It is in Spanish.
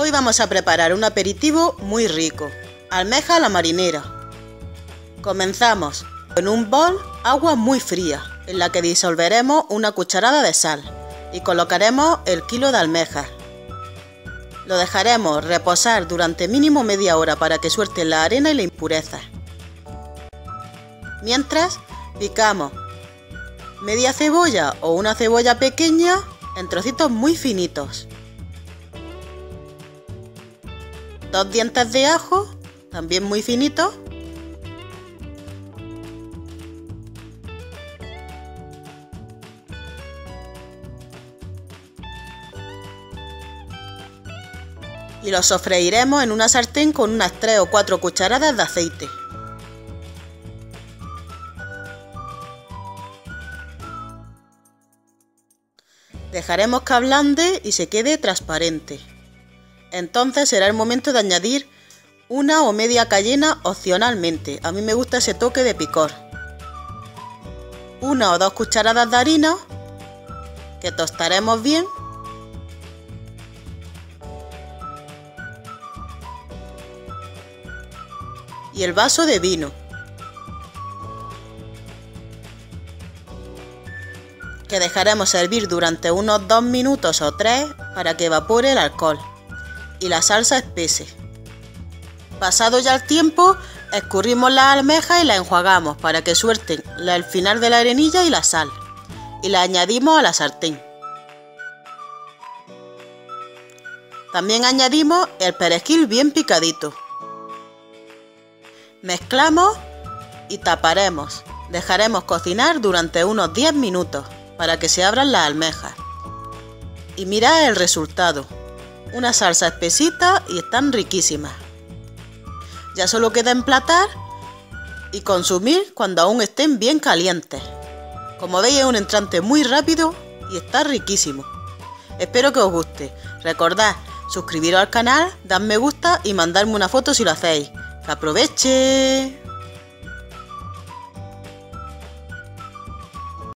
Hoy vamos a preparar un aperitivo muy rico, almeja a la marinera. Comenzamos. En un bol, agua muy fría, en la que disolveremos una cucharada de sal y colocaremos el kilo de almejas. Lo dejaremos reposar durante mínimo media hora para que suelte la arena y la impureza. Mientras, picamos media cebolla o una cebolla pequeña en trocitos muy finitos. Dos dientes de ajo, también muy finitos. Y los sofreiremos en una sartén con unas 3 o 4 cucharadas de aceite. Dejaremos que ablande y se quede transparente. Entonces será el momento de añadir una o media cayena opcionalmente. A mí me gusta ese toque de picor. Una o dos cucharadas de harina que tostaremos bien. Y el vaso de vino. que dejaremos servir durante unos 2 minutos o 3 para que evapore el alcohol y la salsa espese. Pasado ya el tiempo, escurrimos las almejas y las enjuagamos para que suelten el final de la arenilla y la sal y la añadimos a la sartén. También añadimos el perejil bien picadito. Mezclamos y taparemos. Dejaremos cocinar durante unos 10 minutos para que se abran las almejas. Y mirad el resultado. Una salsa espesita y están riquísimas. Ya solo queda emplatar y consumir cuando aún estén bien calientes. Como veis es un entrante muy rápido y está riquísimo. Espero que os guste. Recordad suscribiros al canal, dar me gusta y mandarme una foto si lo hacéis. ¡Que aproveche!